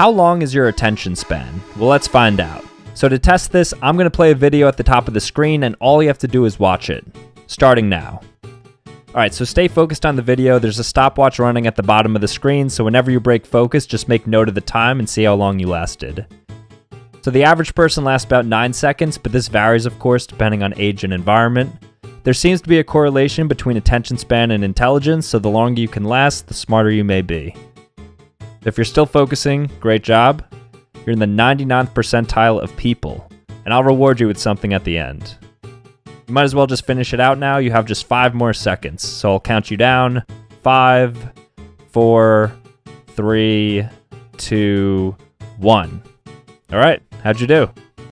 How long is your attention span? Well, let's find out. So to test this, I'm going to play a video at the top of the screen and all you have to do is watch it. Starting now. Alright, so stay focused on the video. There's a stopwatch running at the bottom of the screen, so whenever you break focus, just make note of the time and see how long you lasted. So the average person lasts about 9 seconds, but this varies of course depending on age and environment. There seems to be a correlation between attention span and intelligence, so the longer you can last, the smarter you may be. If you're still focusing, great job. You're in the 99th percentile of people, and I'll reward you with something at the end. You might as well just finish it out now. You have just five more seconds, so I'll count you down. Five, four, three, two, one. All right, how'd you do?